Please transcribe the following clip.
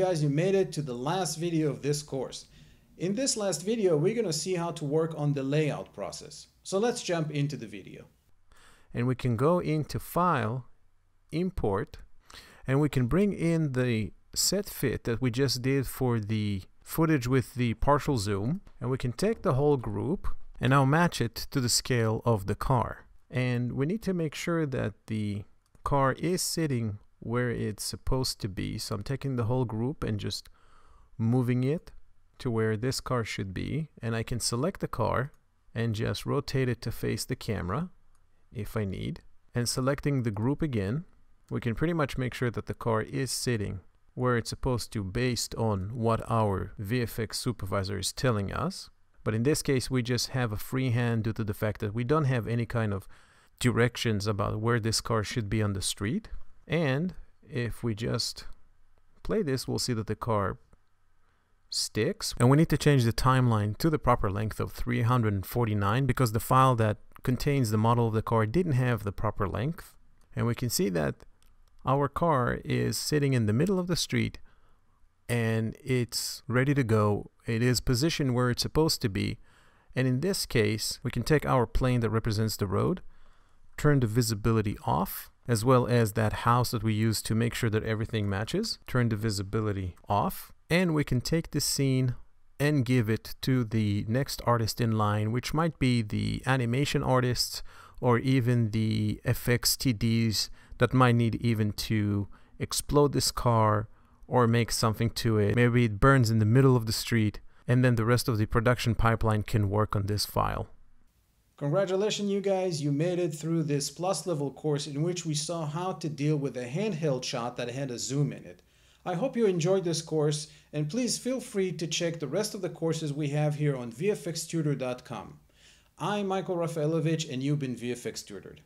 guys, you made it to the last video of this course. In this last video, we're going to see how to work on the layout process. So let's jump into the video. And we can go into File, Import, and we can bring in the set fit that we just did for the footage with the partial zoom. And we can take the whole group and now match it to the scale of the car. And we need to make sure that the car is sitting where it's supposed to be. So I'm taking the whole group and just moving it to where this car should be. And I can select the car and just rotate it to face the camera if I need. And selecting the group again, we can pretty much make sure that the car is sitting where it's supposed to based on what our VFX supervisor is telling us. But in this case, we just have a free hand due to the fact that we don't have any kind of directions about where this car should be on the street. And if we just play this, we'll see that the car sticks. And we need to change the timeline to the proper length of 349 because the file that contains the model of the car didn't have the proper length. And we can see that our car is sitting in the middle of the street and it's ready to go. It is positioned where it's supposed to be. And in this case, we can take our plane that represents the road, turn the visibility off, as well as that house that we use to make sure that everything matches, turn the visibility off, and we can take this scene and give it to the next artist in line, which might be the animation artists or even the FXTDs that might need even to explode this car or make something to it. Maybe it burns in the middle of the street and then the rest of the production pipeline can work on this file. Congratulations you guys, you made it through this plus level course in which we saw how to deal with a handheld shot that had a zoom in it. I hope you enjoyed this course and please feel free to check the rest of the courses we have here on VFXtutored.com. I'm Michael Rafaelovich and you've been VFX Tutored.